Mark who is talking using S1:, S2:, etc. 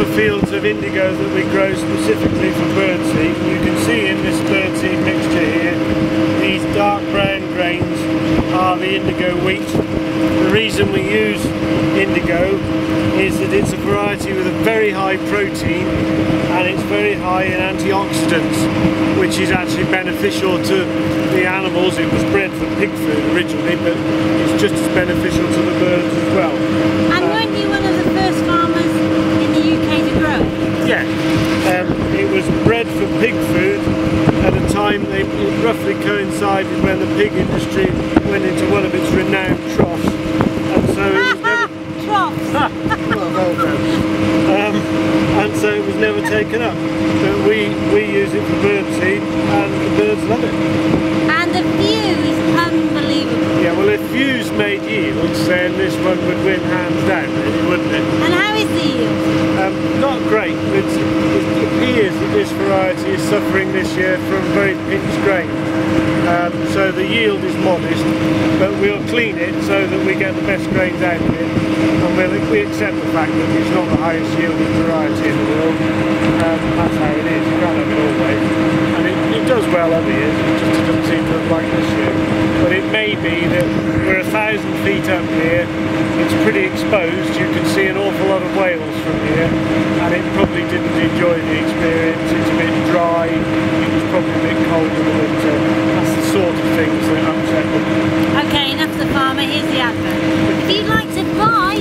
S1: the fields of indigo that we grow specifically for birdseed. You can see in this birdseed mixture here, these dark brown grains are the indigo wheat. The reason we use indigo is that it's a variety with a very high protein and it's very high in antioxidants which is actually beneficial to the animals. It was bred for pig food originally but it's just as beneficial to the birds as well.
S2: And weren't you one of the first farmers in the UK to grow it?
S1: Yeah, um, it was bred for pig food at a time they it roughly coincided when the pig industry went into one of its renowned troughs and so it was never
S2: Troughs.
S1: well, well done. Um, and so it was never taken up. But we, we use it for bird seed and the birds love it.
S2: And the view is unbelievable.
S1: Yeah, well if views made then this one would win hands down really, wouldn't it?
S2: And how is the yield?
S1: Um, not great. It's, it appears that this variety is suffering this year from very pinched grain. Um, so the yield is modest, but we'll clean it so that we get the best grains out of it. And we'll, we accept the fact that it's not the highest yielding variety in the world. Um, that's how it is. You can't have it always. And it, it does well other years, Thousand feet up here, it's pretty exposed. You can see an awful lot of Wales from here, and it probably didn't enjoy the experience. It's a bit dry, it was probably a bit cold in the winter. That's the sort of things that upset them.
S2: Okay, enough of the farmer, here's the advert. If you'd like to buy